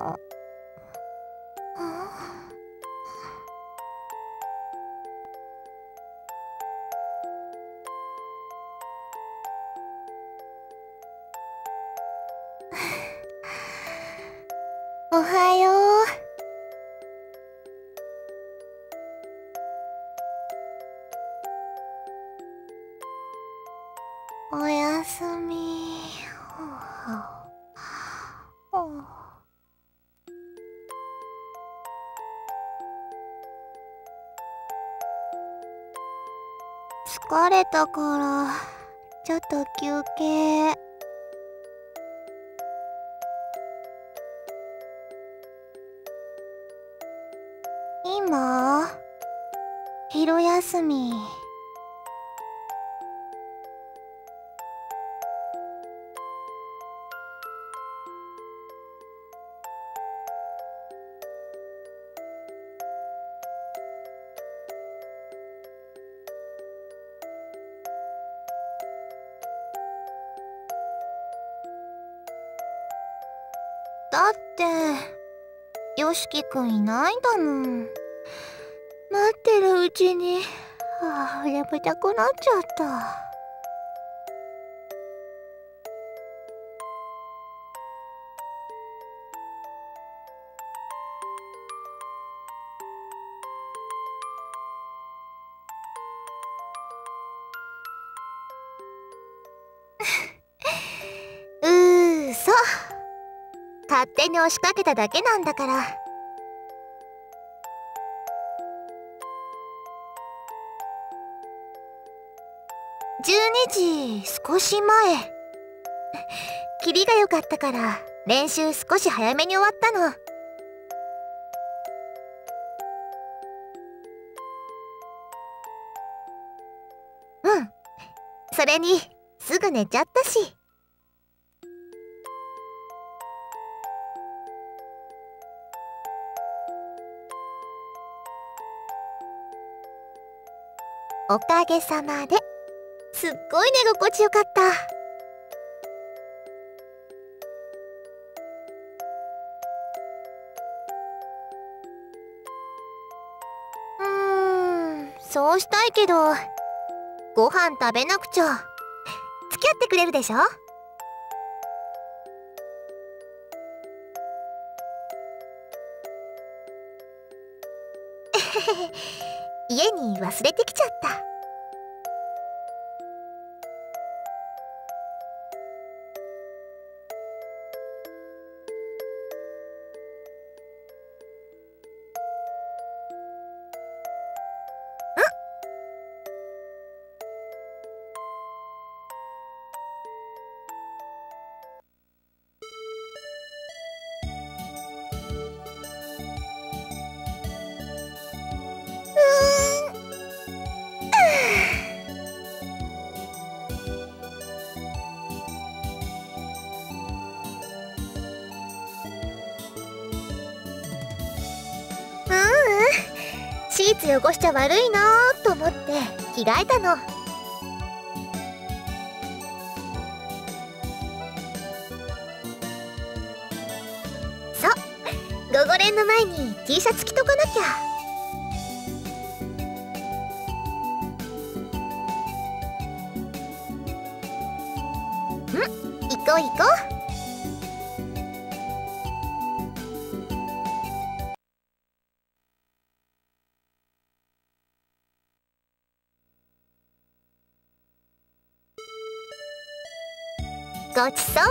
あれたから、ちょっと休憩。しきくんいないんだもん。待ってるうちにああ眠たくなっちゃった。うーそ勝手に押しかけただけなんだから。12時少し前。キリが良かったから練習少し早めに終わったの。うん。それにすぐ寝ちゃったし。おかげさまで。すっごい寝心地よかった。うんそうしたいけどご飯食べなくちゃ付き合ってくれるでしょ？家に忘れてきちゃった。汚しちゃ悪いなーと思って着替えたの。そう。午後練の前に T シャツ着とかなきゃ。ん。行こう行こう。ごちそうさま。っ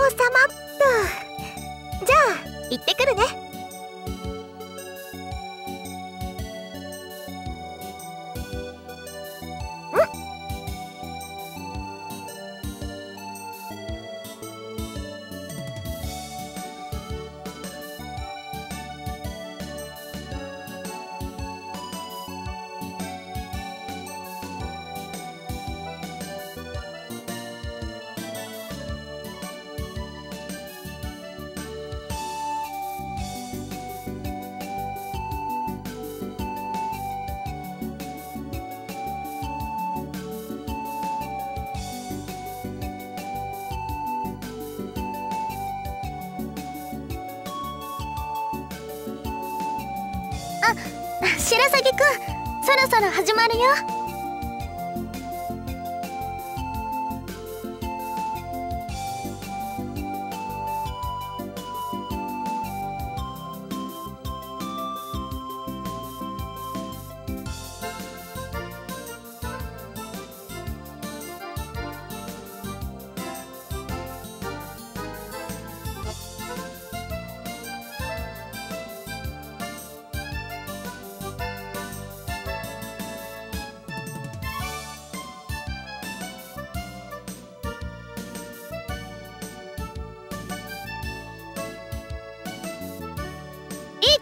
とじゃあ行ってくるね。そろそろ始まるよ。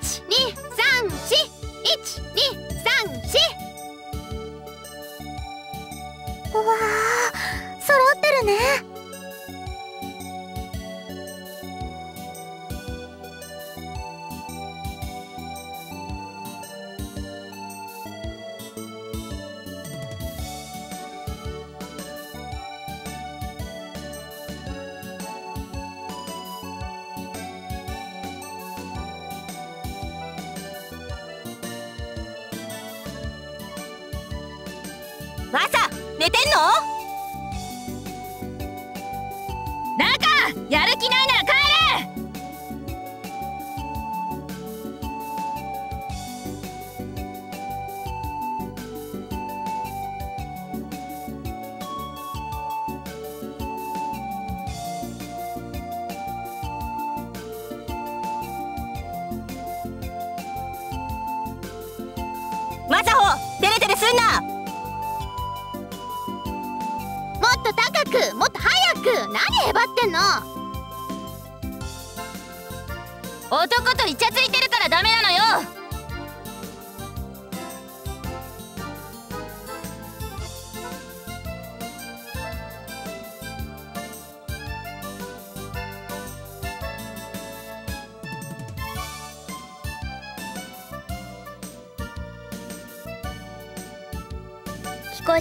1 2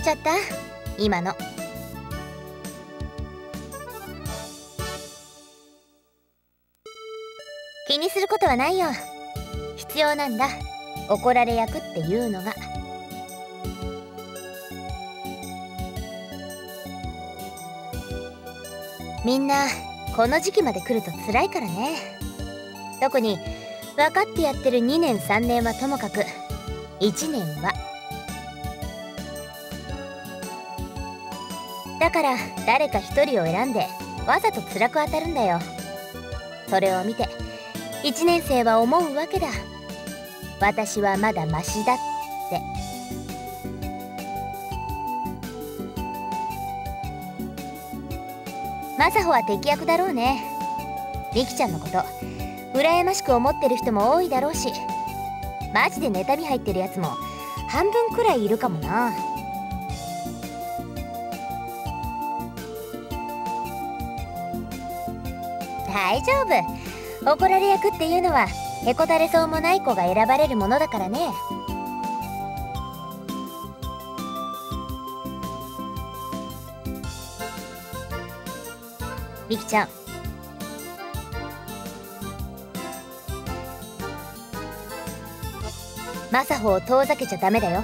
ちゃった？今の。気にすることはないよ。必要なんだ。怒られ役っていうのが。みんなこの時期まで来ると辛いからね。特に分かってやってる2年3年はともかく1年はだから誰か一人を選んでわざと辛く当たるんだよ。それを見て1年生は思うわけだ。私はまだマシだって。マサホは敵役だろうね。ミキちゃんのこと羨ましく思ってる人も多いだろうし。マジで妬み入ってるやつも半分くらいいるかもな。大丈夫。怒られ役っていうのはへこたれそうもない子が選ばれるものだからね。みきちゃん。マサホを遠ざけちゃダメだよ。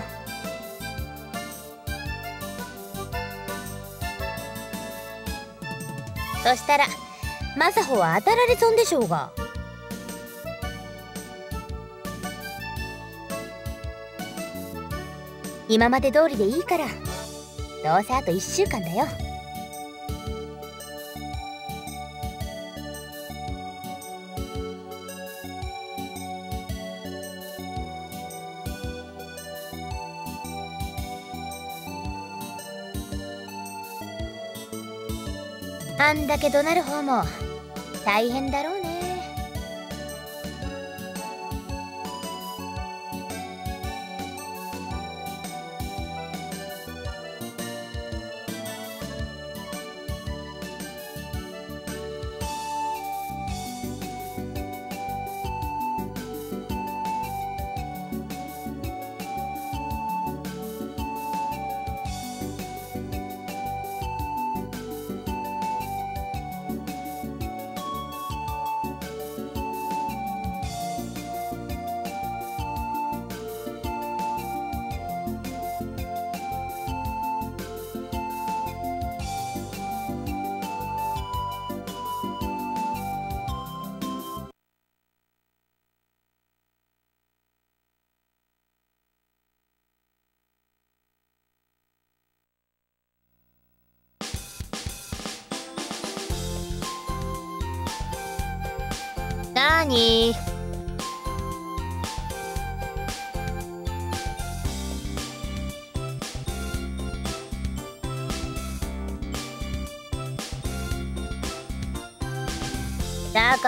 そしたらマサホは当たられ損でしょうが。今まで通りでいいから。どうせあと1週間だよ。あんだけ怒鳴る方も大変だろう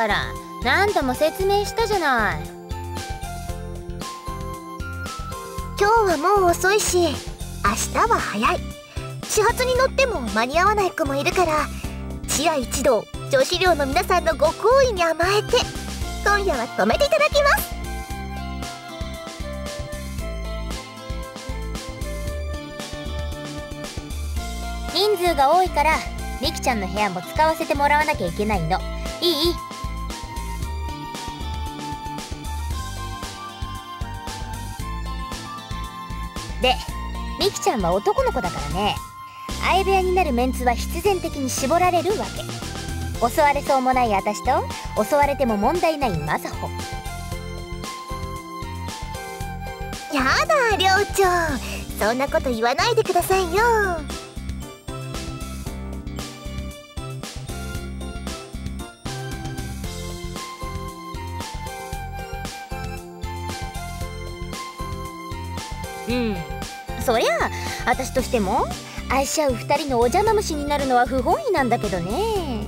から何度も説明したじゃない。今日はもう遅いし明日は早い。始発に乗っても間に合わない子もいるからチア一同女子寮の皆さんのご好意に甘えて今夜は泊めていただきます。人数が多いからミキちゃんの部屋も使わせてもらわなきゃいけないの。いい？でミキちゃんは男の子だからね。相部屋になるメンツは必然的に絞られるわけ。襲われそうもない私と襲われても問題ないマサホやだ寮長。そんなこと言わないでくださいよ。私としても愛し合う2人のお邪魔虫になるのは不本意なんだけどね。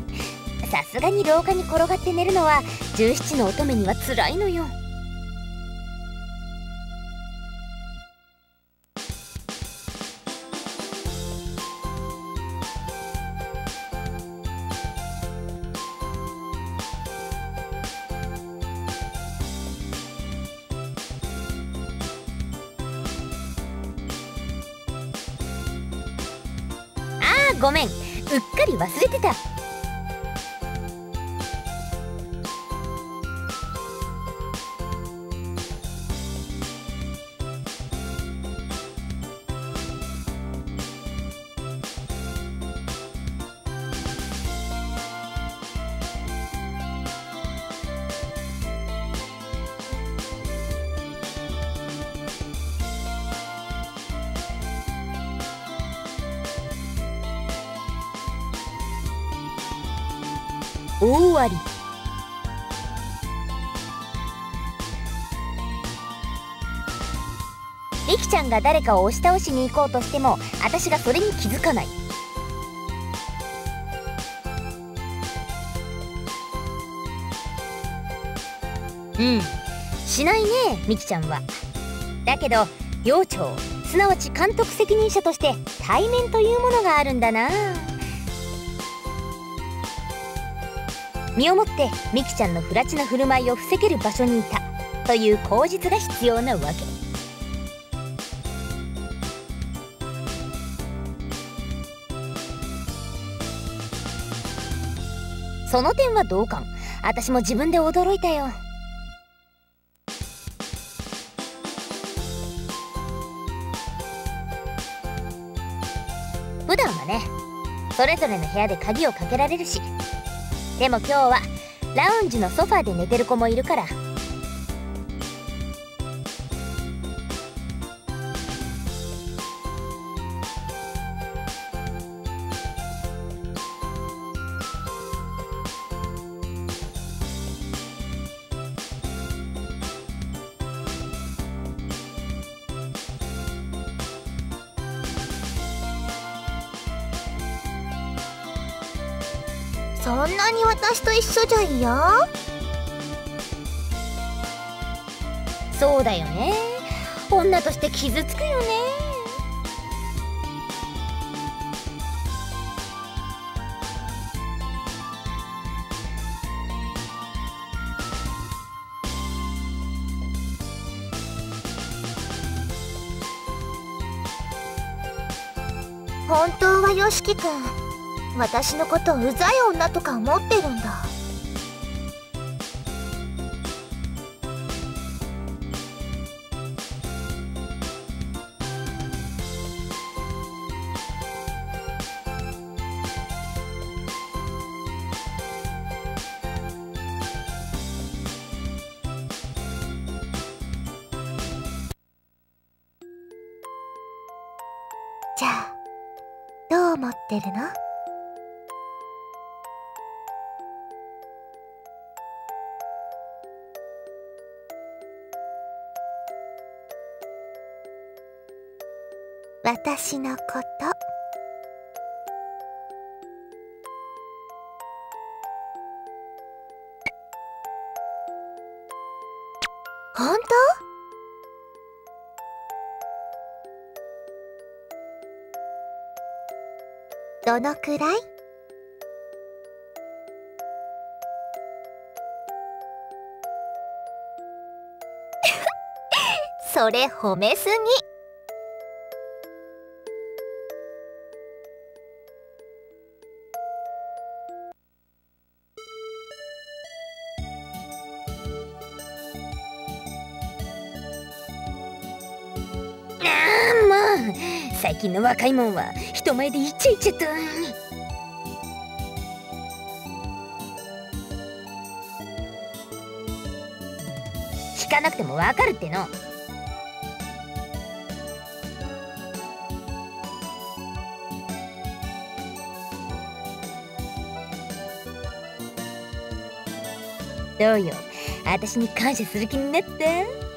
さすがに廊下に転がって寝るのは17の乙女には辛いのよ。リキちゃんが誰かを押し倒しに行こうとしても私がそれに気づかない。うんしないねミキちゃんは。だけど寮長すなわち監督責任者として対面というものがあるんだな。身をもってミキちゃんの不埒な振る舞いを防げる場所にいたという口実が必要なわけ。その点は同感。私も自分で驚いたよ。普段はねそれぞれの部屋で鍵をかけられるし。でも今日はラウンジのソファーで寝てる子もいるから一緒じゃ嫌そうだよね。女として傷つくよね。本当はよしきくん私のことうざい女とか思ってるんだ。てるの？私のこと。どのくらい？それ褒めすぎ。近の若いもんは人前でイチャイチャと。聞かなくてもわかるっての。どうよ。私に感謝する気になった？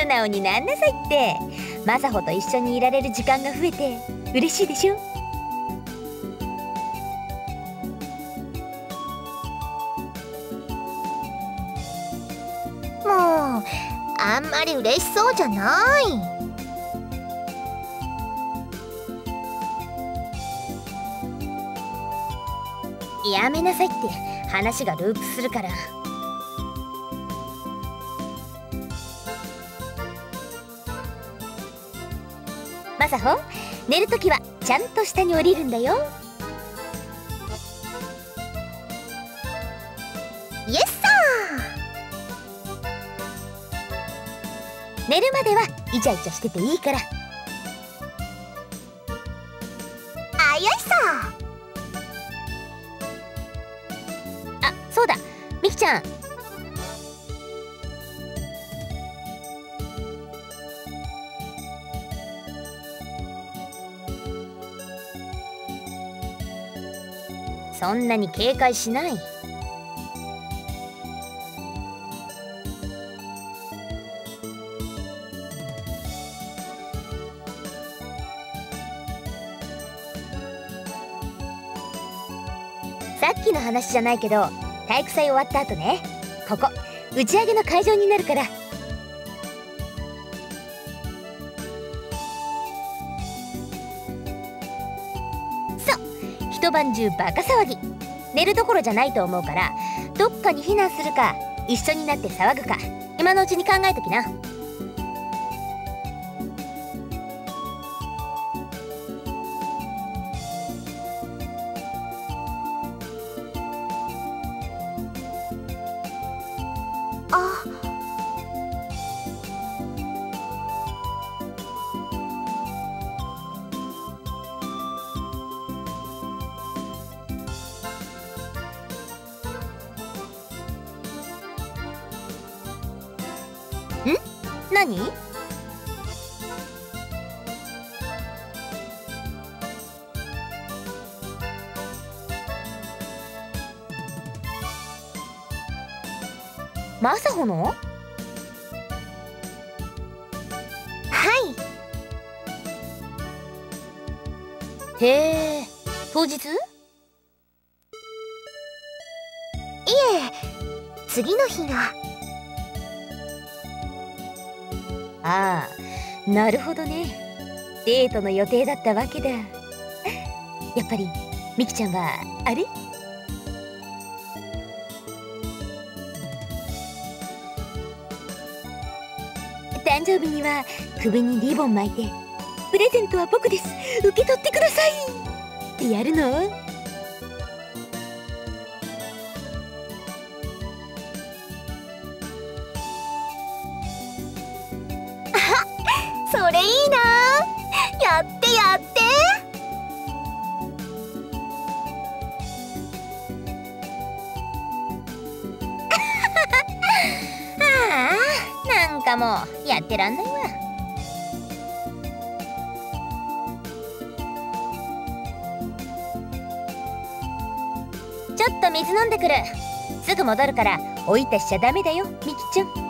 素直になんなさいって。マサホと一緒にいられる時間が増えて嬉しいでしょ？もうあんまり嬉しそうじゃない。やめなさいって話がループするから。マサホ寝るときはちゃんと下に降りるんだよ。イエスサー。寝るまではイチャイチャしてていいから。そんなに警戒しない。さっきの話じゃないけど体育祭終わった後ね。ここ打ち上げの会場になるから。晩中バカ騒ぎ。寝るどころじゃないと思うからどっかに避難するか一緒になって騒ぐか。今のうちに考えときな。マサホの？はい。へえ当日？いえ次の日が。ああなるほどね。デートの予定だったわけだ。やっぱりミキちゃんはあれ？生日には首にリボン巻いて「プレゼントは僕です受け取ってください!」ってやるの？ちょっと水飲んでくる。すぐ戻るからおいたしちゃダメだよみきちゃん。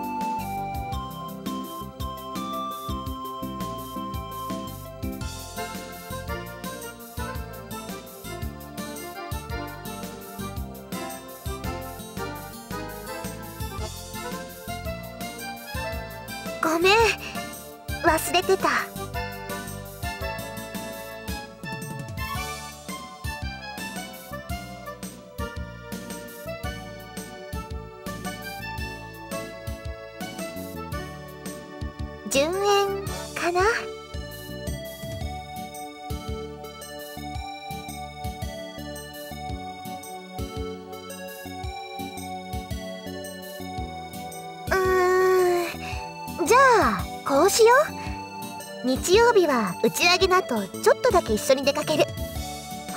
は打ち上げの後ちょっとだけ一緒に出かける。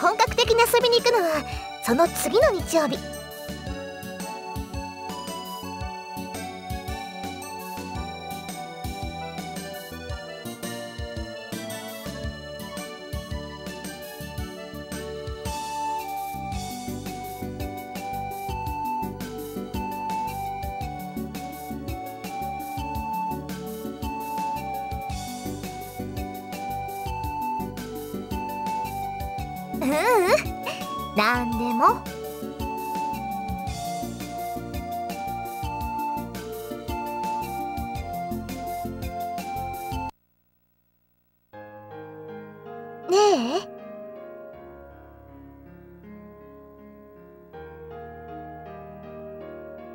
本格的に遊びに行くのはその次の日曜日。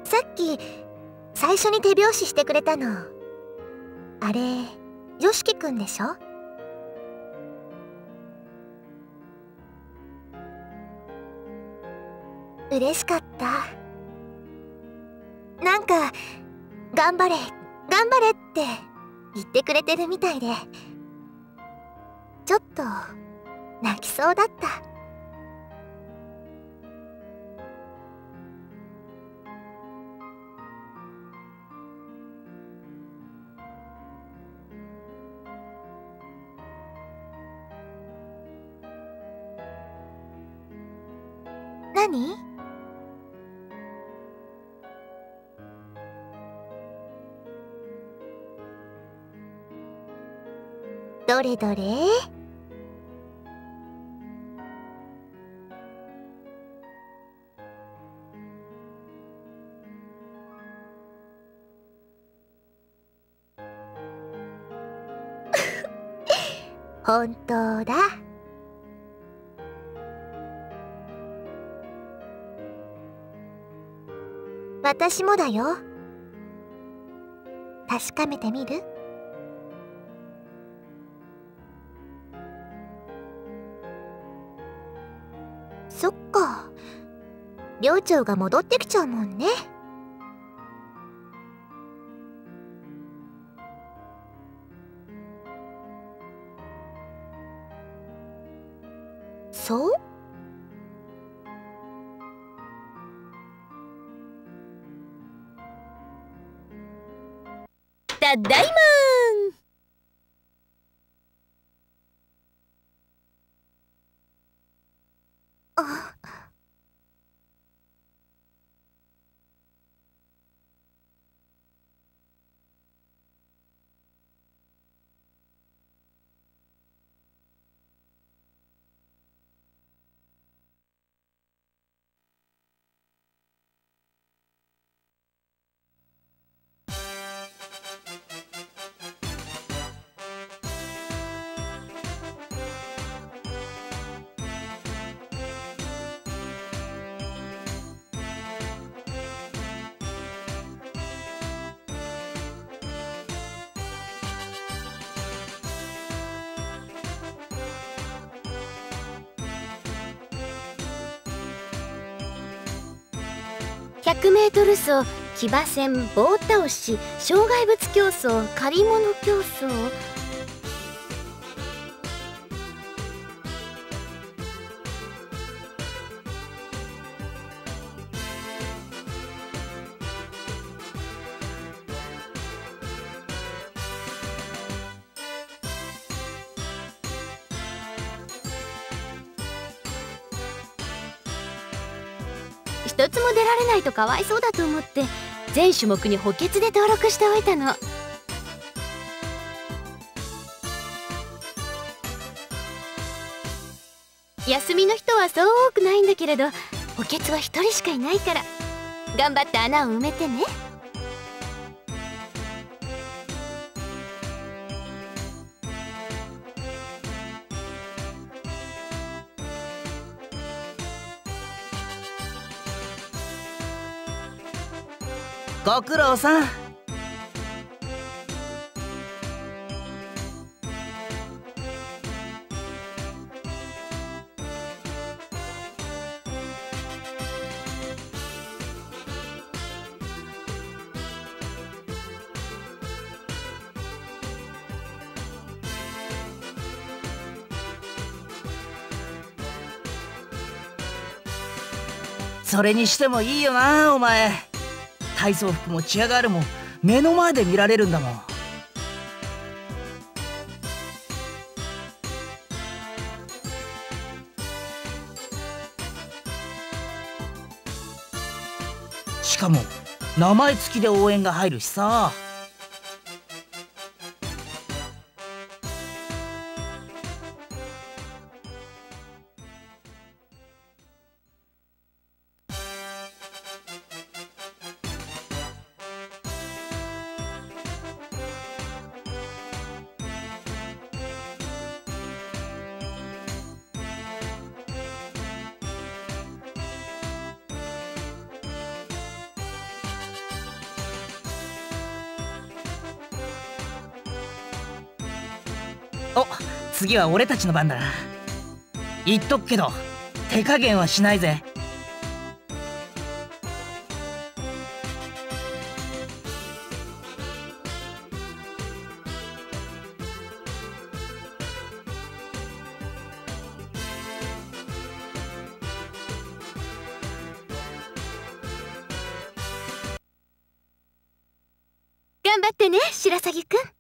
さっき最初に手拍子してくれたの。あれよしきくんでしょ？嬉しかった。なんか頑張れ頑張れって言ってくれてるみたいで。ちょっと泣きそうだった。れどれ？本当だ。私もだよ。確かめてみる？寮長が戻ってきちゃうもんね。そう？ただいま。100m 走騎馬戦棒倒し障害物競争借り物競争られないとかわいそうだと思って全種目に補欠で登録しておいたの。休みの人はそう多くないんだけれど補欠は1人しかいないから。頑張って穴を埋めてね。ご苦労さん。それにしてもいいよなお前。体操服もチアガールも目の前で見られるんだもん。しかも名前付きで応援が入るしさ。次は俺たちの番だ。な言っとくけど手加減はしないぜ。頑張ってね白鷺くん。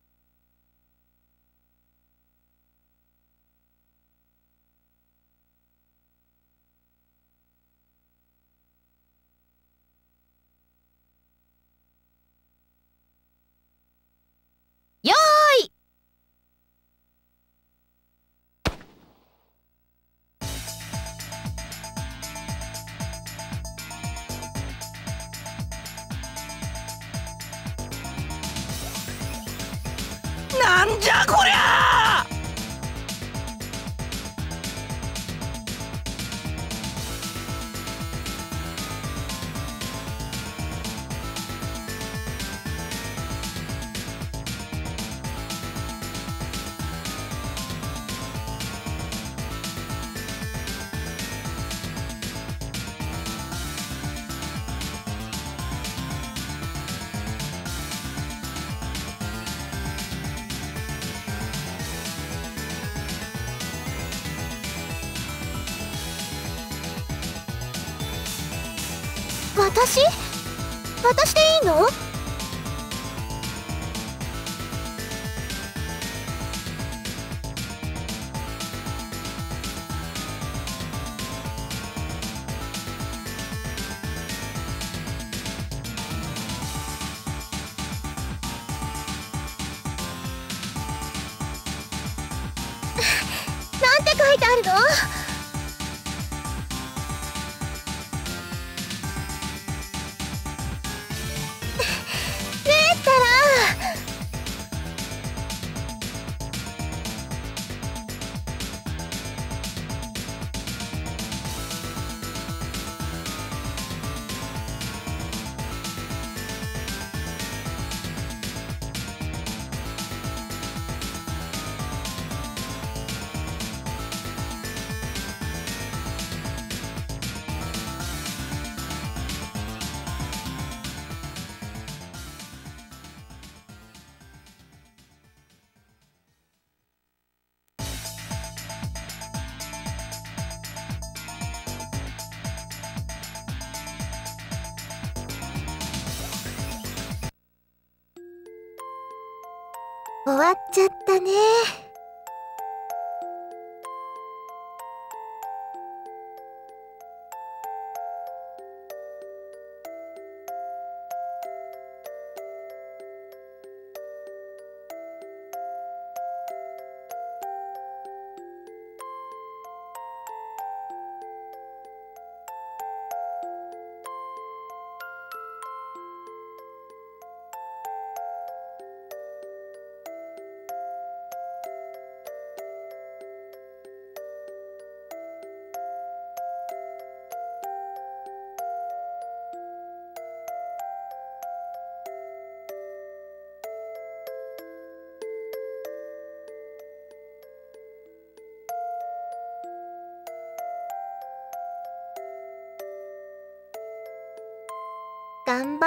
終わっちゃったね。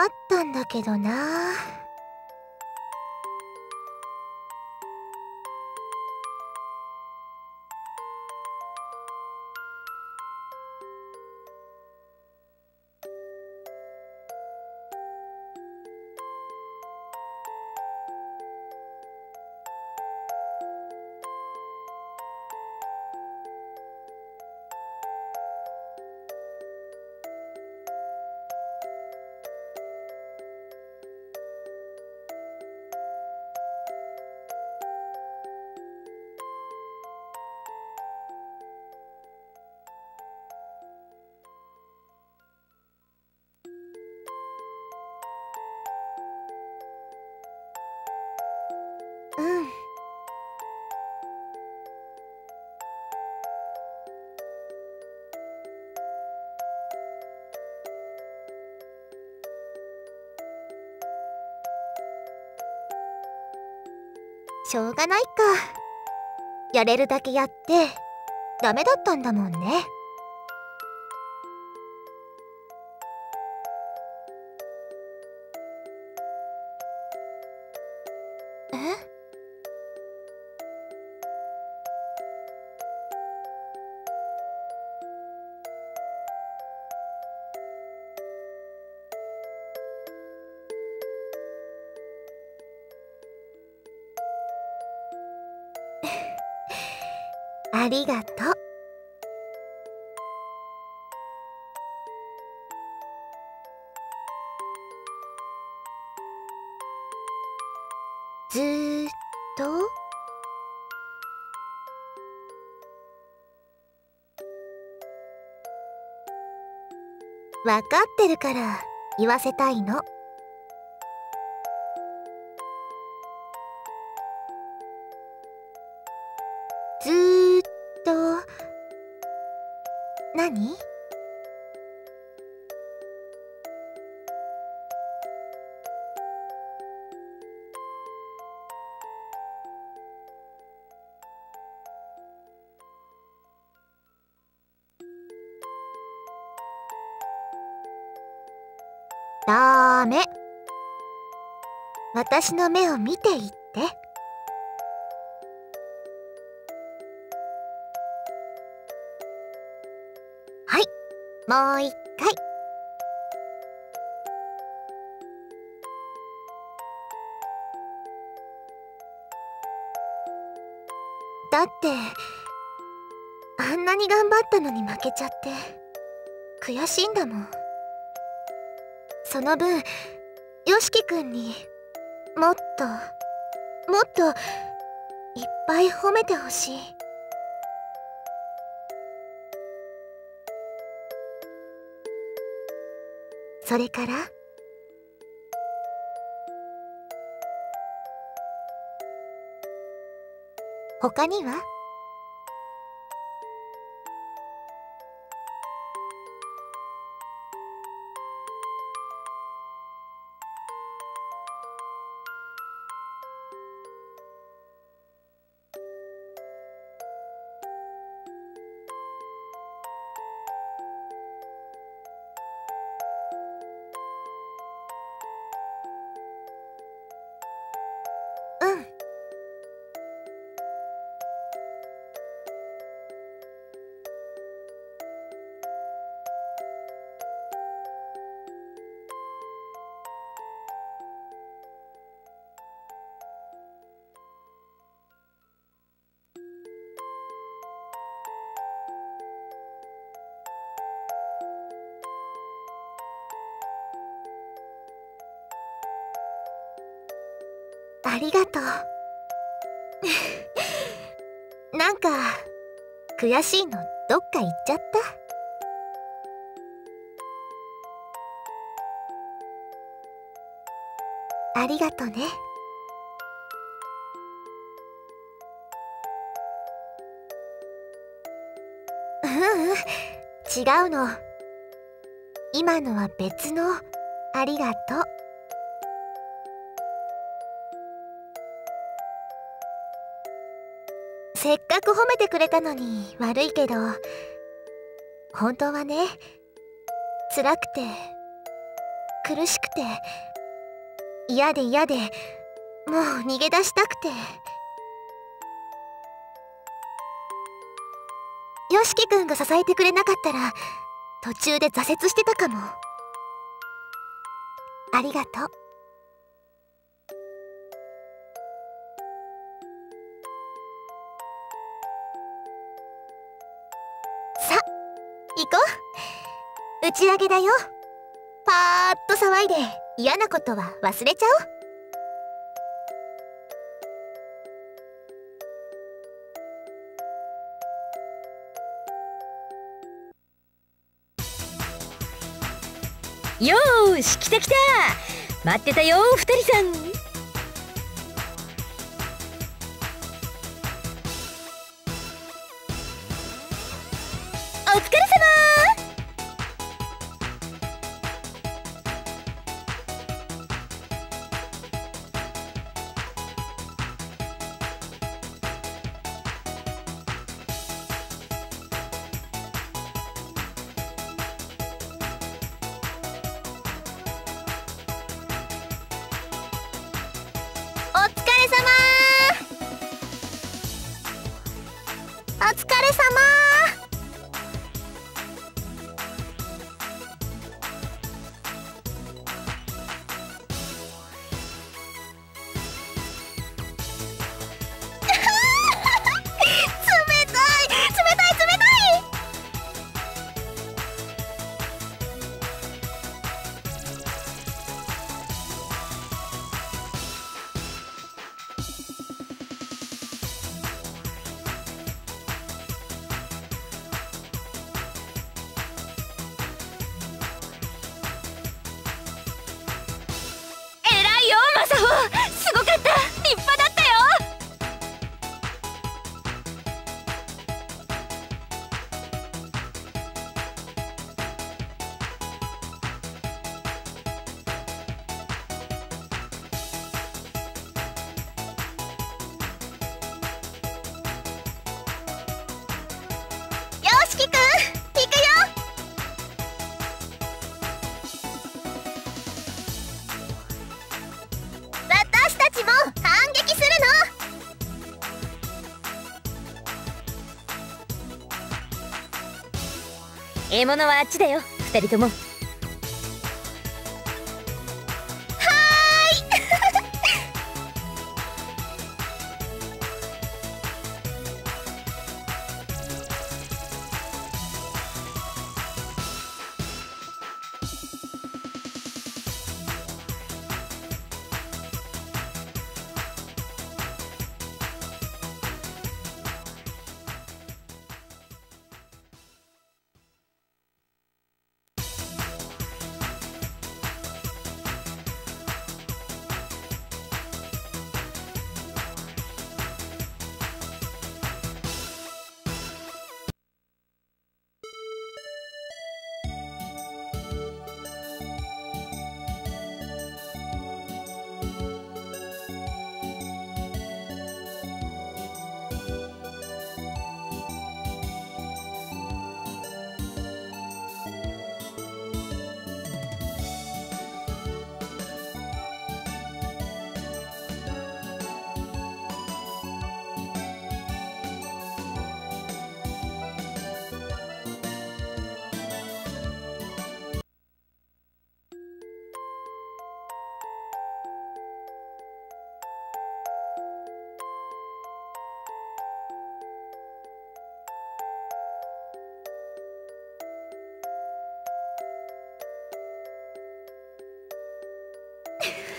ったんだけどな。しょうがないか。やれるだけやってダメだったんだもんね。ありがとう。ずーっとわかってるから言わせたいの。何？ダメ私の目を見ていって。もう一回。だって、あんなに頑張ったのに負けちゃって、悔しいんだもん。その分、よしきくんにもっと、もっと、いっぱい褒めてほしい。それから？他には？ありがとう。なんか、悔しいのどっか行っちゃった？ありがとね。ううん、違うの。今のは別のありがとう。せっかく褒めてくれたのに悪いけど。本当はね辛くて苦しくて嫌で嫌でもう逃げ出したくて。よしきくんが支えてくれなかったら途中で挫折してたかも。ありがとう。打ち上げだよ。パーッと騒いで嫌なことは忘れちゃおう。よーし来た来た。待ってたよ二人さん。お疲れ様獲物はあっちだよ。二人とも。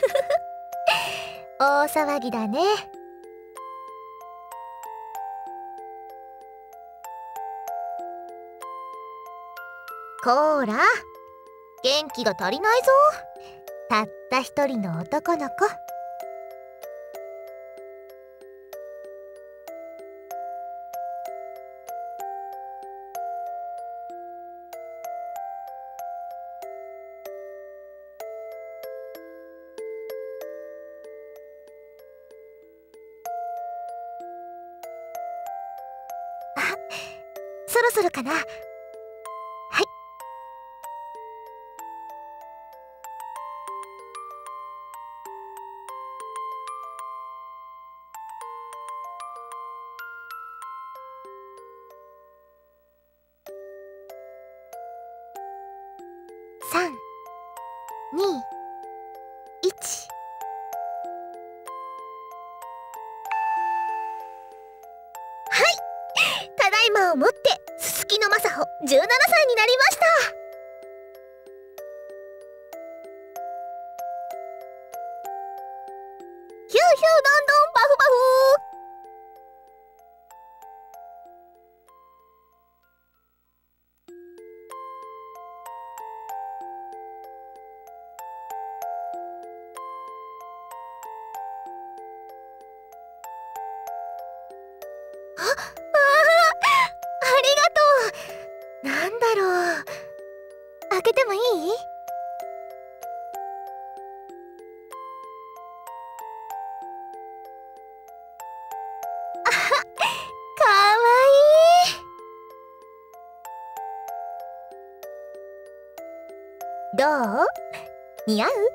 大騒ぎだね。こーら元気が足りないぞ。たった一人の男の子。するかな。似合う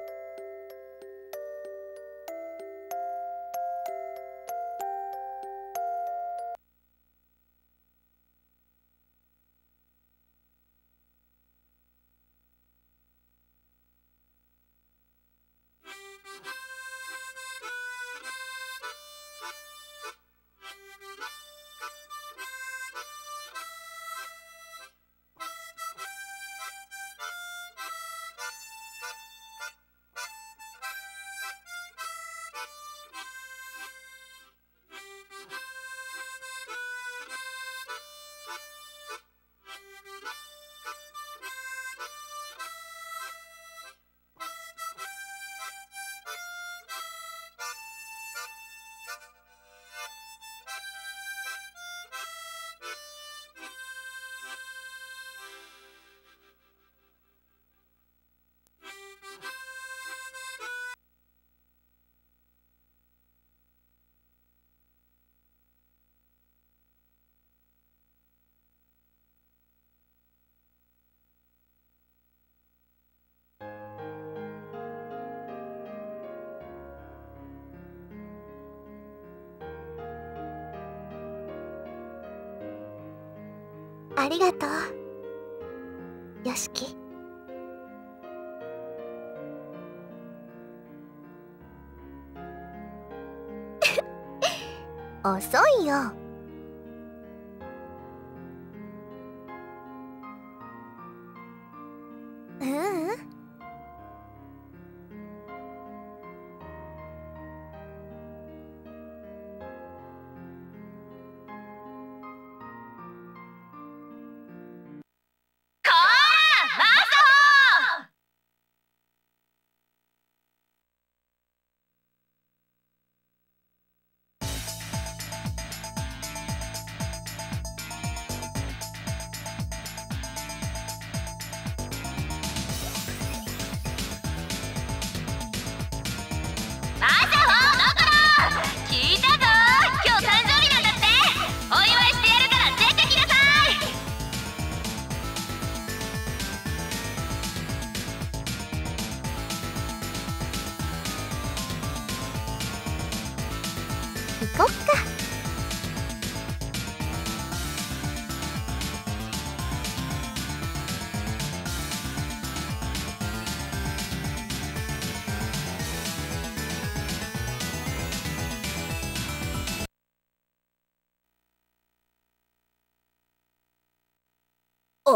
ありがとう。よしき遅いよ。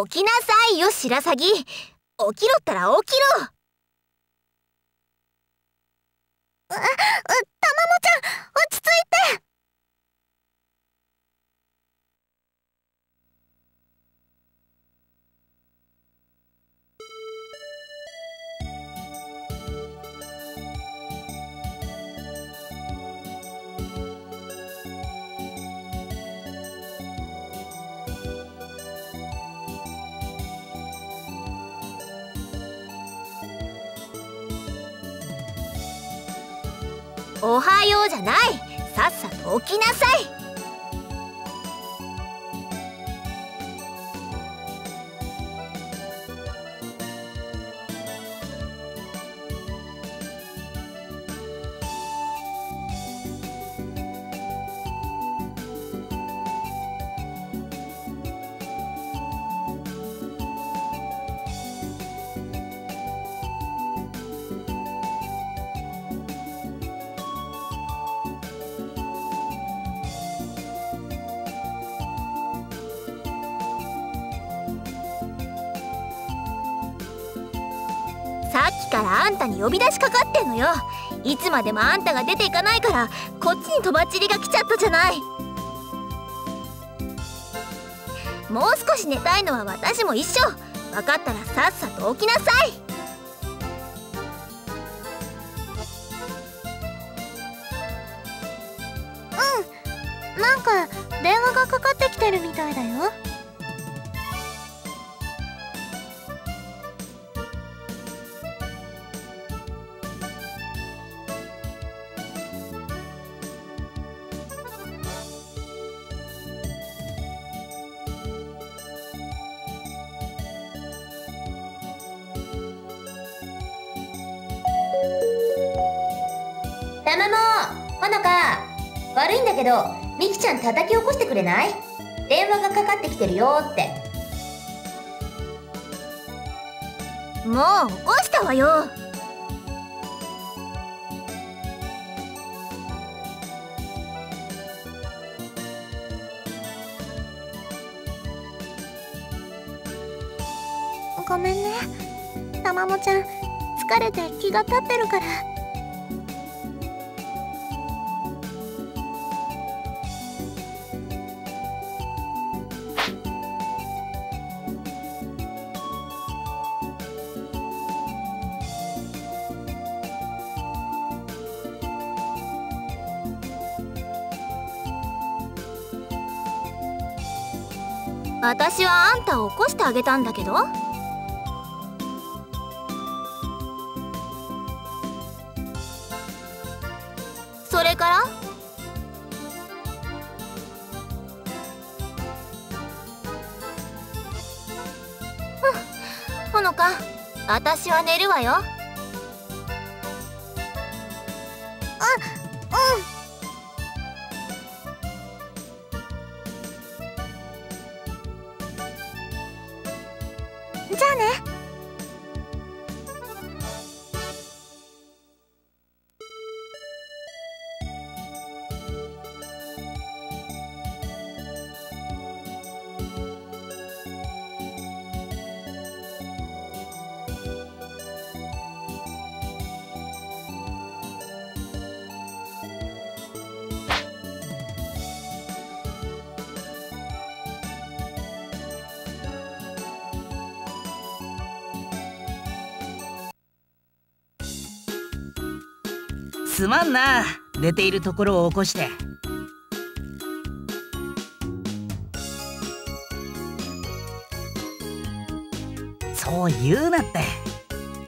起きなさいよ白鷺。起きろったら起きろ。からあんたに呼び出しかかってんのよ。いつまでもあんたが出ていかないからこっちにとばっちりが来ちゃったじゃない。もう少し寝たいのは私も一緒。分かったらさっさと起きなさい。ちゃん叩き起こしてくれない？電話がかかってきてるよって。もう起こしたわよ。ごめんね。たまもちゃん疲れて気が立ってるから。私はあんたを起こしてあげたんだけど。それから？ふんほのか私は寝るわよ。すまんな。寝ているところを起こして。そう言うなって。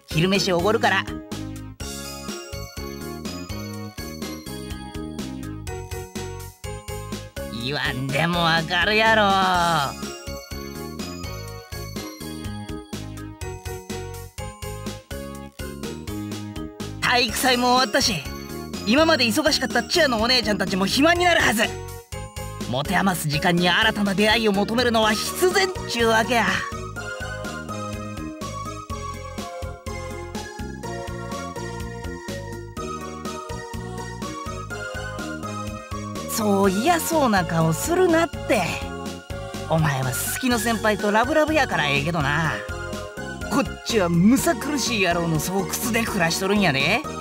昼飯おごるから。言わんでもわかるやろ。体育祭も終わったし。今まで忙しかったチアのお姉ちゃんたちも暇になるはず。持て余す時間に新たな出会いを求めるのは必然っちゅうわけや。そう嫌そうな顔するなって。お前は好きの先輩とラブラブやからええけどな。こっちはむさ苦しい野郎の巣窟で暮らしとるんやで。よ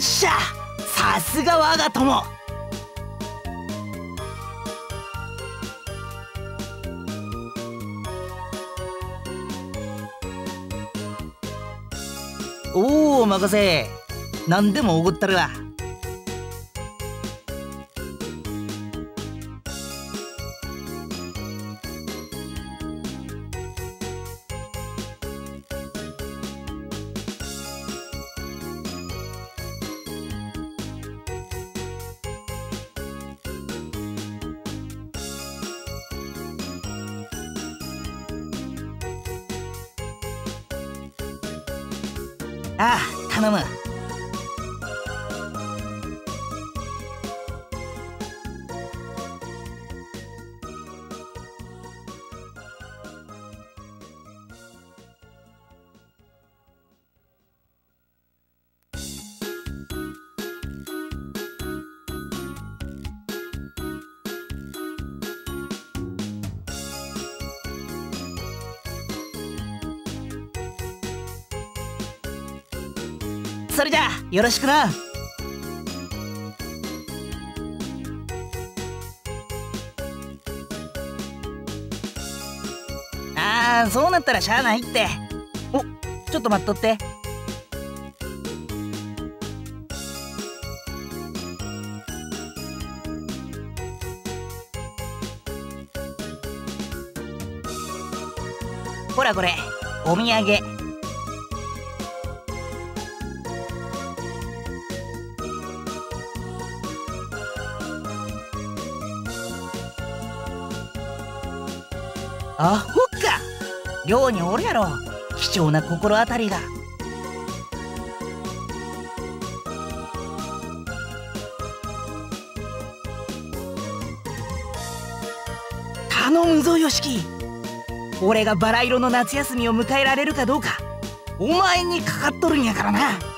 っしゃ！さすが我が友。おお任せ。何でもおごったるわ。よろしくな。ああそうなったらしゃあないって。おちょっと待っとって。ほらこれお土産。方におるやろ。貴重な心当たりが。頼むぞよしき俺がバラ色の夏休みを迎えられるかどうかお前にかかっとるんやからな。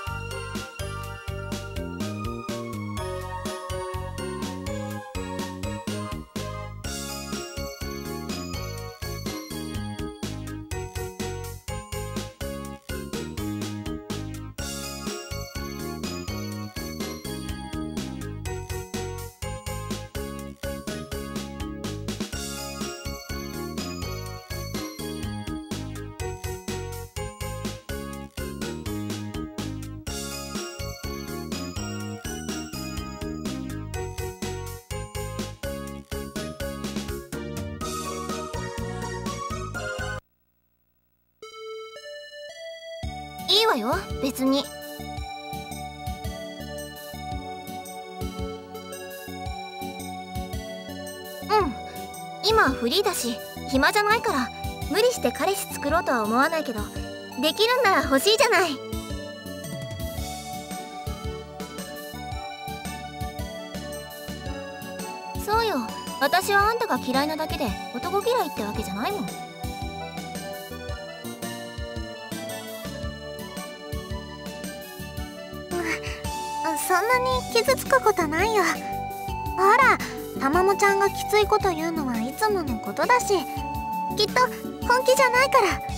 して彼氏作ろうとは思わないけどできるんなら欲しいじゃない。そうよ。私はあんたが嫌いなだけで男嫌いってわけじゃないもん。そんなに傷つくことないよ。ほらたまもちゃんがきついこと言うのはいつものことだしきっと本気じゃないから。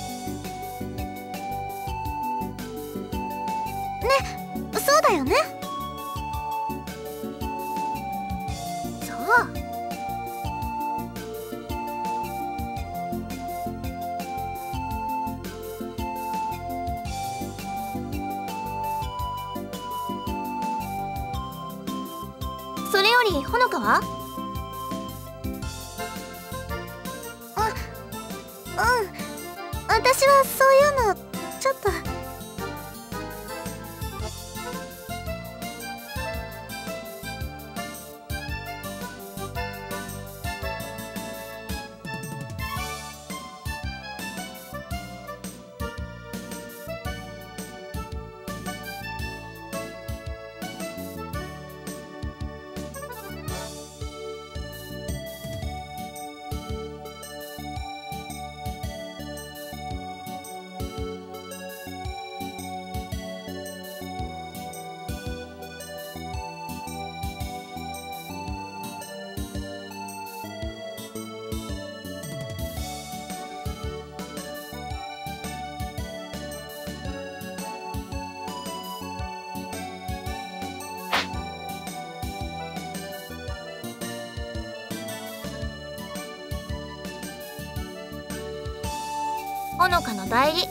ほのかの代理。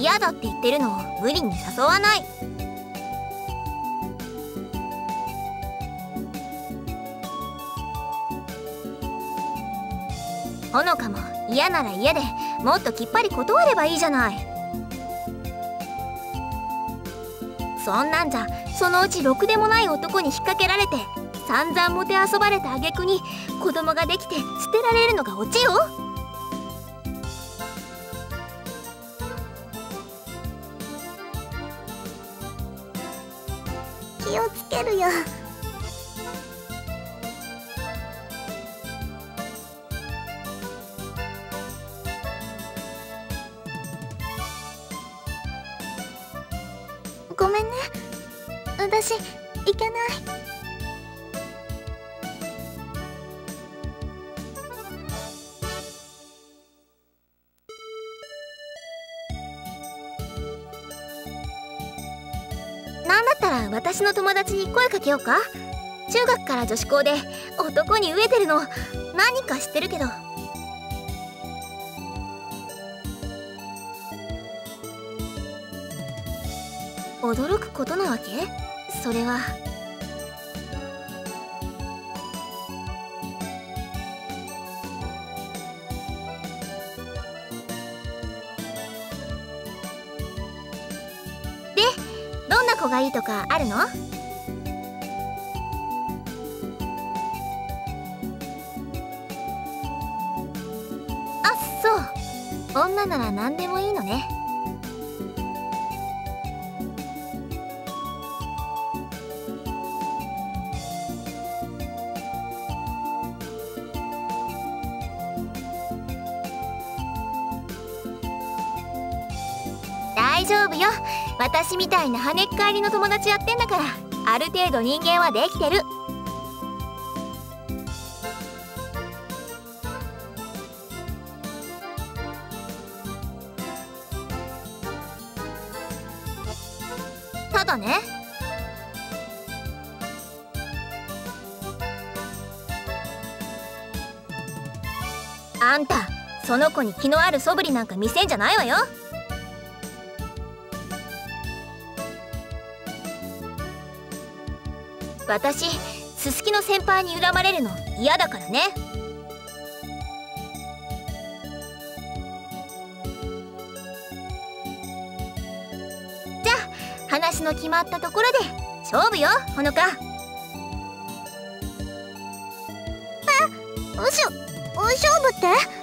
嫌だって言ってるのを無理に誘わない。ほのかも嫌なら嫌でもっときっぱり断ればいいじゃない。そんなんじゃそのうちろくでもない男に引っ掛けられて散々もてあそばれた挙句に子供ができて捨てられるのがオチよ。気をつけるよ。声かけようか？中学から女子校で男に飢えてるの。何か知ってるけど。驚くことなわけ？それは。でどんな子がいいとかあるの？女なら何でもいいのね。大丈夫よ。私みたいな跳ねっ返りの友達やってんだから。ある程度人間はできてる。その子に気のある素振りなんか見せんじゃないわよ。私すすきの先輩に恨まれるの嫌だからね。じゃあ話の決まったところで勝負よほのか。うしょ勝負って？